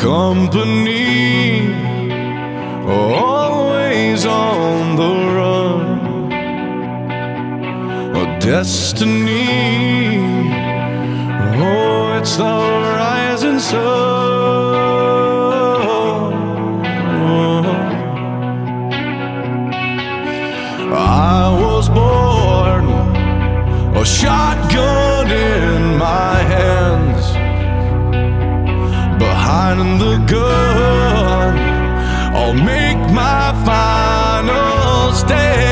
company, always on the run. A destiny, oh, it's the rising sun. I was born a shotgun in my behind the gun. I'll make my final stand.